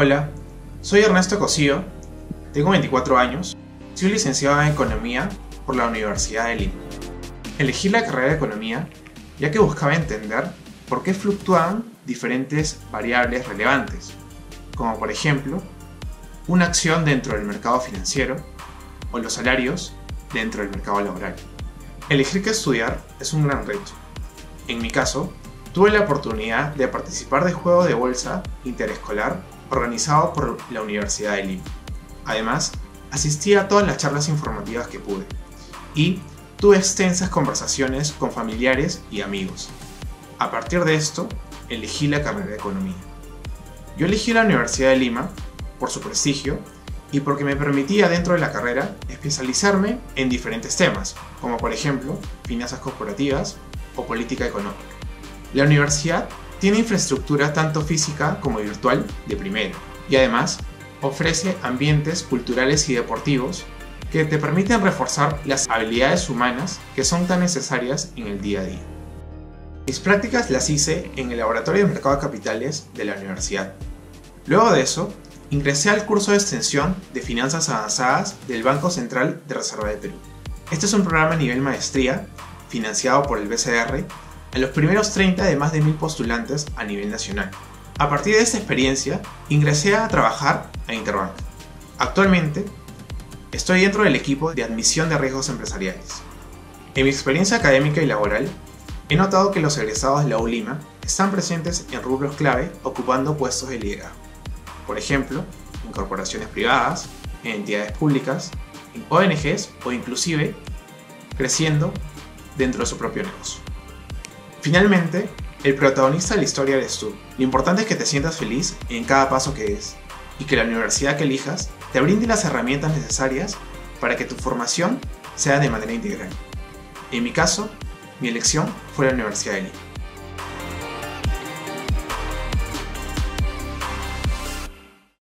Hola, soy Ernesto Cosío, tengo 24 años, soy licenciado en Economía por la Universidad de Lima. Elegí la carrera de Economía ya que buscaba entender por qué fluctúan diferentes variables relevantes, como por ejemplo una acción dentro del mercado financiero o los salarios dentro del mercado laboral. Elegir qué estudiar es un gran reto. En mi caso, tuve la oportunidad de participar de juego de bolsa interescolar organizado por la Universidad de Lima. Además, asistí a todas las charlas informativas que pude y tuve extensas conversaciones con familiares y amigos. A partir de esto, elegí la carrera de economía. Yo elegí la Universidad de Lima por su prestigio y porque me permitía dentro de la carrera especializarme en diferentes temas, como por ejemplo finanzas corporativas o política económica. La universidad tiene infraestructura tanto física como virtual de primera y además ofrece ambientes culturales y deportivos que te permiten reforzar las habilidades humanas que son tan necesarias en el día a día. Mis prácticas las hice en el Laboratorio de Mercado de Capitales de la universidad. Luego de eso, ingresé al curso de extensión de Finanzas Avanzadas del Banco Central de Reserva de Perú. Este es un programa a nivel maestría, financiado por el BCR, a los primeros 30 de más de 1000 postulantes a nivel nacional. A partir de esta experiencia, ingresé a trabajar a Interbank. Actualmente, estoy dentro del equipo de admisión de riesgos empresariales. En mi experiencia académica y laboral, he notado que los egresados de la ULIMA están presentes en rubros clave ocupando puestos de liderazgo por ejemplo, en corporaciones privadas, en entidades públicas, en ONGs o inclusive creciendo dentro de su propio negocio. Finalmente, el protagonista de la historia eres tú. Lo importante es que te sientas feliz en cada paso que des y que la universidad que elijas te brinde las herramientas necesarias para que tu formación sea de manera integral. En mi caso, mi elección fue la Universidad de Lima.